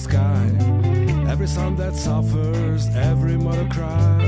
sky. Every son that suffers, every mother cries.